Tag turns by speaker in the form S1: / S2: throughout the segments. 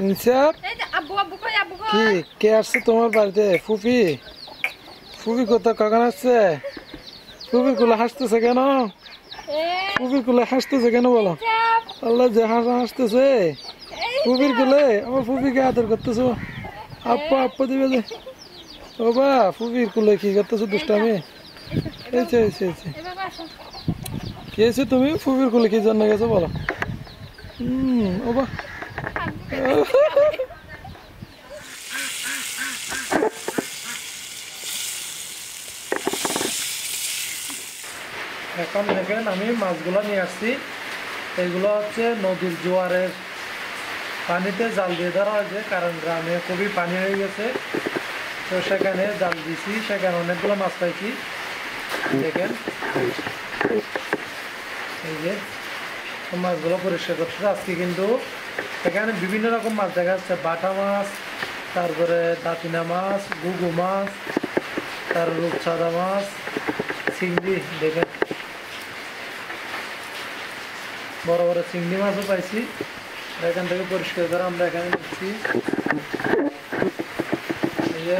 S1: ইনসাফ? কি কে আসছে তোমার বাড়িতে? ফুপি? ফুপি কোথা কখন আসছে? ফুপি কুলে হাসতেছে কেন? কুলে হাসতেছে কেন বলো? আল্লাহ যে হাসা হাসতেছে। ফুপির কুলে? আমার ফুপিকে আদর করতেছো? আপ্পা আপ্পা দিবে যে। ও বা ফুপির কুলে কি করতেছো দুষ্টামি? কি তুমি? ফুপির কুলে কি জন্য গেছো বলো? হুম ও বা। এখন দেখেন আমি মাছগুলো নিয়ে আসছি। এগুলো হচ্ছে নদীর জোয়ারের পানিতে জাল দিয়ে ধরা হয়েছে, কারণ গ্রামে খুবই পানি হয়ে গেছে। তো সেখানে জাল দিছি, সেখানে অনেকগুলো মাছ পাইছি। দেখেন। এই যে, মাছগুলো পরিষ্কার করছে। আজকে কিন্তু এখানে বিভিন্ন রকম মাছ দেখা যাচ্ছে, বাটা মাছ, তারপরে দাঁতিনা মাছ, গুগু মাছ, তার রূপচাঁদা মাছ, চিংড়ি, দেখেন। বড় বড় চিংড়ি মাছও পাইছি। এখান থেকে পরিষ্কার করে আমরা এখানে নিচ্ছি।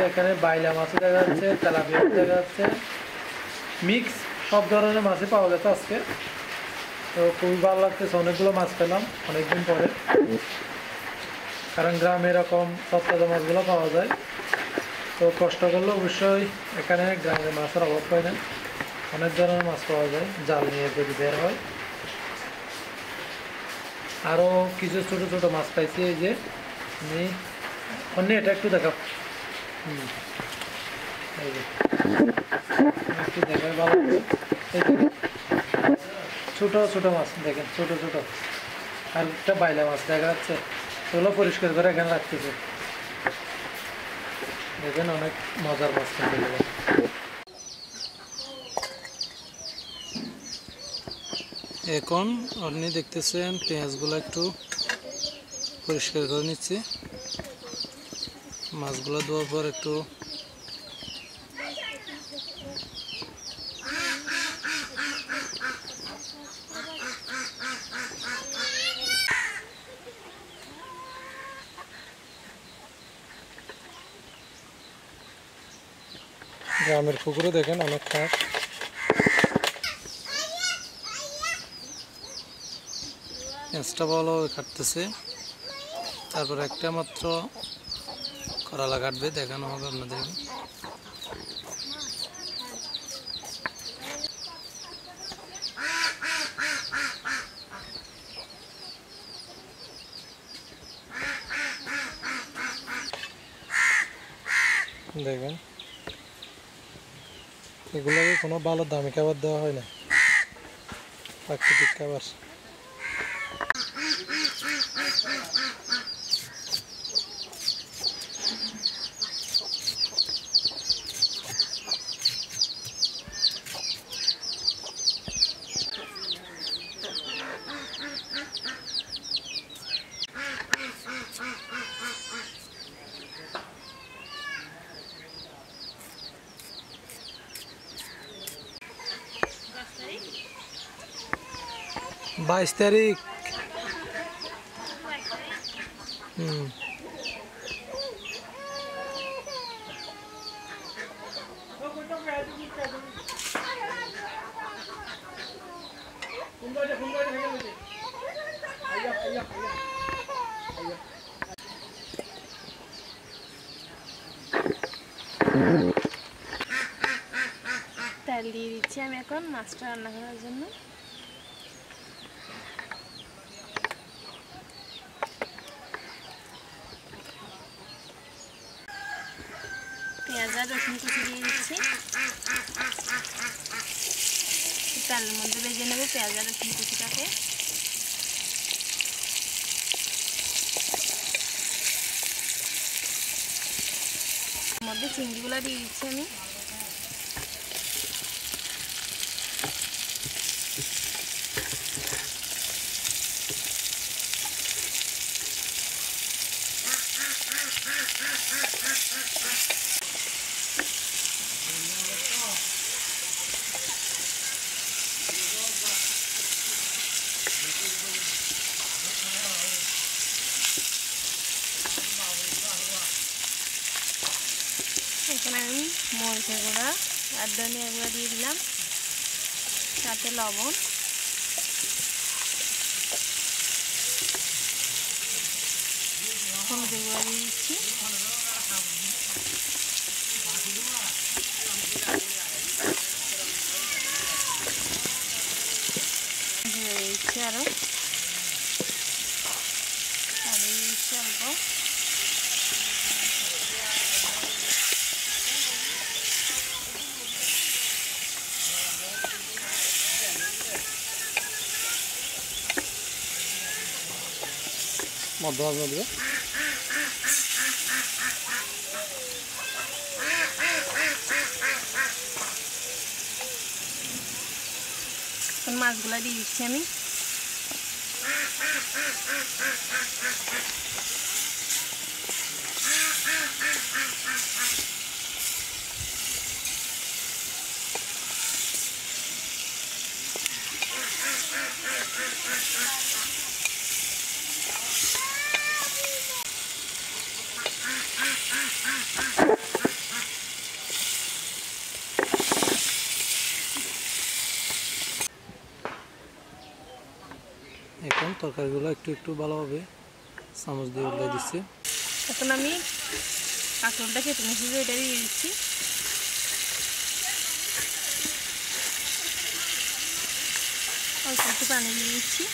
S1: এখানে বাইলা মাছও দেখা যাচ্ছে তেলাপিয়া দেখা যাচ্ছে। মিক্স সব ধরনের মাছই পাওয়া গেছে আজকে। তো খুবই ভালো লাগতেছে। অনেকগুলো মাছ পেলাম অনেকদিন পরে। কারণ গ্রামে এরকম তত্তাজা মাছগুলো পাওয়া যায়। তো কষ্ট করলে অবশ্যই এখানে গ্রামে মাছের অভাব হয় না। অনেক ধরনের মাছ পাওয়া যায়, জাল নিয়ে যদি বের হয়। আরও কিছু ছোটো ছোটো মাছ পাইছি এই যে, আমি অন্য এটা একটু দেখাও। হুম। এই যে। একটু দেখাই ভালো ছোট ছোট মাছ, দেখেন, ছোট ছোট। আর একটা বাইলা মাছ দেখা যাচ্ছে। ওগুলো পরিষ্কার করে এখানে রাখতেছে। দেখেন অনেক মজার মাছ এখন আপনি দেখতেছেন পেঁয়াজগুলো একটু পরিষ্কার করে নিচ্ছি। মাছগুলো ধোয়ার পর একটু গ্রামের পুকুরে দেখেন, অনেক খাস পেঁয়াজটা ভালো কাটতেছে। তারপর একটা মাত্র করালা কাটবে, দেখানো হবে আপনাদের। দেখেন। এগুলোকে কোনো ভালো দামি খাবার দেওয়া হয় না। প্রাকৃতিক খাবার। বাইশ তারিখ। হুম।
S2: তেল দিয়ে দিচ্ছি আমি এখন মাছটা রান্না করার জন্য। পেঁয়াজ আর রসুন কুচি দিয়ে দিচ্ছি। তেলের মধ্যে বেজে নেবে পেঁয়াজ আর রসুন কুচিটাকে। মধ্যে চিংড়িগুলো দিয়ে দিচ্ছি আমি। এখন আমি মরিচের গুঁড়া আর ধনিয়া গুঁড়া দিয়ে দিলাম সাথে লবণ। হলুদের গুঁড়া দিয়ে দিচ্ছি আরও পানি দিয়ে দিচ্ছি অল্প
S1: মাছগুলা
S2: এখন মাছগুলো দিয়ে দিচ্ছি আমি
S1: এখন তরকারিগুলো একটু একটু ভালোভাবে চামচ দিয়ে উল্টে দিচ্ছি।
S2: এখন আমি কাঁকড়টা খেতে মিশিয়ে এটা দিয়ে দিচ্ছি। অল্প একটু পানি দিয়ে দিচ্ছি।